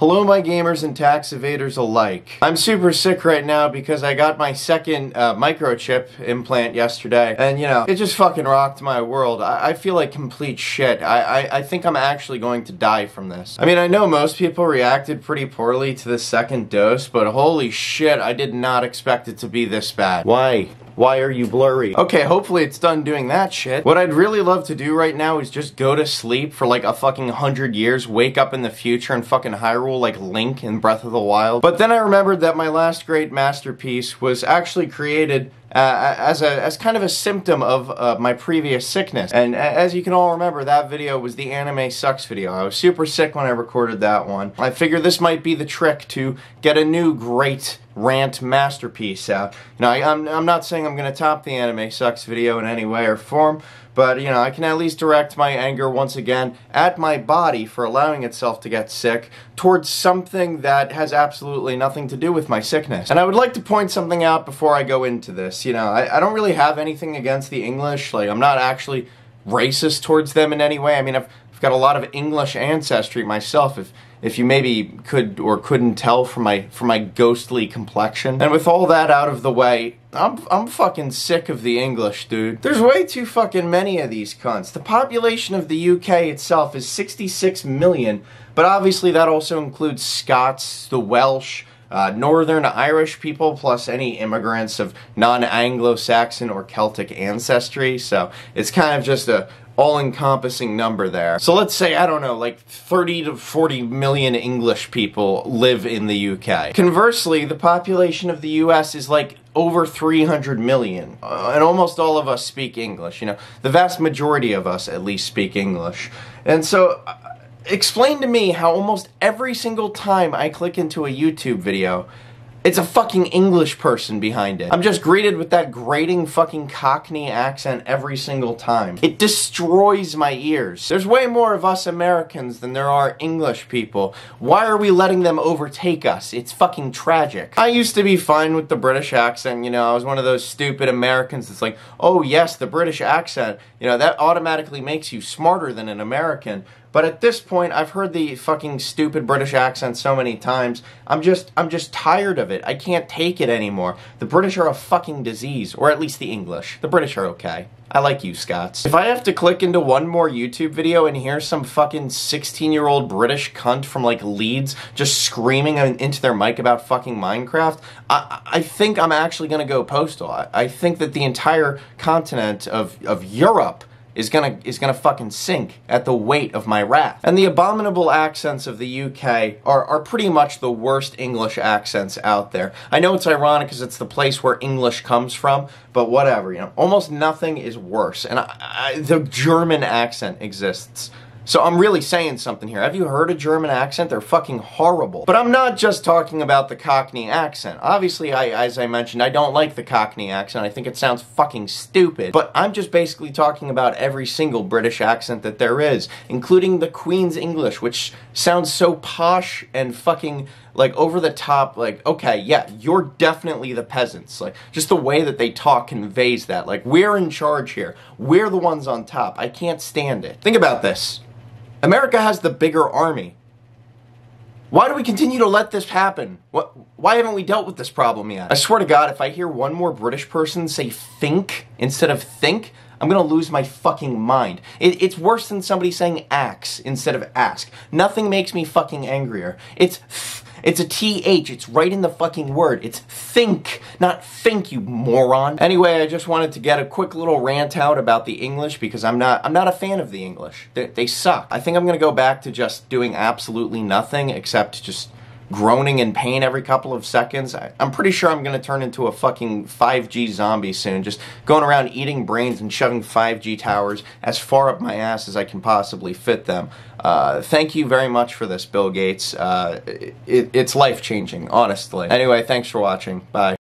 Hello my gamers and tax evaders alike. I'm super sick right now because I got my second uh, microchip implant yesterday and you know, it just fucking rocked my world. I, I feel like complete shit. I, I, I think I'm actually going to die from this. I mean, I know most people reacted pretty poorly to the second dose, but holy shit, I did not expect it to be this bad. Why? Why are you blurry? Okay, hopefully it's done doing that shit. What I'd really love to do right now is just go to sleep for like a fucking hundred years, wake up in the future and fucking Hyrule like Link in Breath of the Wild. But then I remembered that my last great masterpiece was actually created uh, as a as kind of a symptom of uh, my previous sickness. And as you can all remember, that video was the anime sucks video. I was super sick when I recorded that one. I figured this might be the trick to get a new great rant masterpiece out. You know, I, I'm, I'm not saying I'm going to top the anime sucks video in any way or form, but you know, I can at least direct my anger once again at my body for allowing itself to get sick towards something that has absolutely nothing to do with my sickness. And I would like to point something out before I go into this. You know, I, I don't really have anything against the English. Like, I'm not actually racist towards them in any way. I mean, I've, I've got a lot of English ancestry myself. If if you maybe could or couldn't tell from my from my ghostly complexion. And with all that out of the way, I'm I'm fucking sick of the English, dude. There's way too fucking many of these cunts. The population of the UK itself is 66 million, but obviously that also includes Scots, the Welsh, uh, Northern Irish people, plus any immigrants of non-Anglo-Saxon or Celtic ancestry. So it's kind of just a, all-encompassing number there. So let's say, I don't know, like 30 to 40 million English people live in the UK. Conversely, the population of the US is like over 300 million. Uh, and almost all of us speak English, you know. The vast majority of us at least speak English. And so, uh, explain to me how almost every single time I click into a YouTube video, it's a fucking English person behind it. I'm just greeted with that grating fucking Cockney accent every single time. It destroys my ears. There's way more of us Americans than there are English people. Why are we letting them overtake us? It's fucking tragic. I used to be fine with the British accent, you know, I was one of those stupid Americans that's like, oh yes, the British accent, you know, that automatically makes you smarter than an American. But at this point, I've heard the fucking stupid British accent so many times. I'm just, I'm just tired of it. I can't take it anymore. The British are a fucking disease, or at least the English. The British are okay. I like you, Scots. If I have to click into one more YouTube video and hear some fucking 16-year-old British cunt from, like, Leeds just screaming into their mic about fucking Minecraft, I, I think I'm actually gonna go postal. I, I think that the entire continent of, of Europe is gonna is gonna fucking sink at the weight of my wrath. And the abominable accents of the UK are, are pretty much the worst English accents out there. I know it's ironic because it's the place where English comes from, but whatever, you know. Almost nothing is worse. And I, I, the German accent exists. So I'm really saying something here. Have you heard a German accent? They're fucking horrible. But I'm not just talking about the Cockney accent. Obviously, I, as I mentioned, I don't like the Cockney accent. I think it sounds fucking stupid. But I'm just basically talking about every single British accent that there is, including the Queen's English, which sounds so posh and fucking like over the top like okay yeah you're definitely the peasants like just the way that they talk conveys that like we're in charge here we're the ones on top i can't stand it think about this America has the bigger army. Why do we continue to let this happen? What, why haven't we dealt with this problem yet? I swear to God, if I hear one more British person say think instead of think, I'm gonna lose my fucking mind. It, it's worse than somebody saying axe instead of ask. Nothing makes me fucking angrier. It's it's a TH. It's right in the fucking word. It's think, not think, you moron. Anyway, I just wanted to get a quick little rant out about the English because I'm not I'm not a fan of the English. They, they suck. I think I'm gonna go back to just doing absolutely nothing except just groaning in pain every couple of seconds. I, am pretty sure I'm going to turn into a fucking 5G zombie soon, just going around eating brains and shoving 5G towers as far up my ass as I can possibly fit them. Uh, thank you very much for this, Bill Gates. Uh, it, it's life-changing, honestly. Anyway, thanks for watching. Bye.